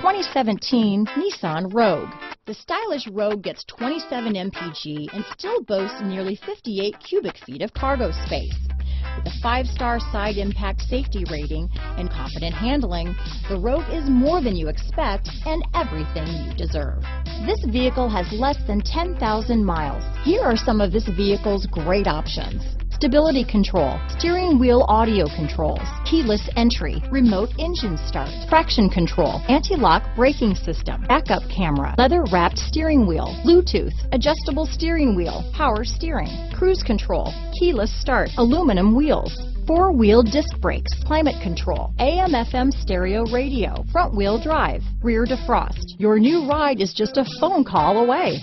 2017 Nissan Rogue. The stylish Rogue gets 27 mpg and still boasts nearly 58 cubic feet of cargo space. With a five-star side impact safety rating and confident handling, the Rogue is more than you expect and everything you deserve. This vehicle has less than 10,000 miles. Here are some of this vehicle's great options stability control, steering wheel audio controls, keyless entry, remote engine start, traction control, anti-lock braking system, backup camera, leather wrapped steering wheel, Bluetooth, adjustable steering wheel, power steering, cruise control, keyless start, aluminum wheels, four-wheel disc brakes, climate control, AM FM stereo radio, front wheel drive, rear defrost. Your new ride is just a phone call away.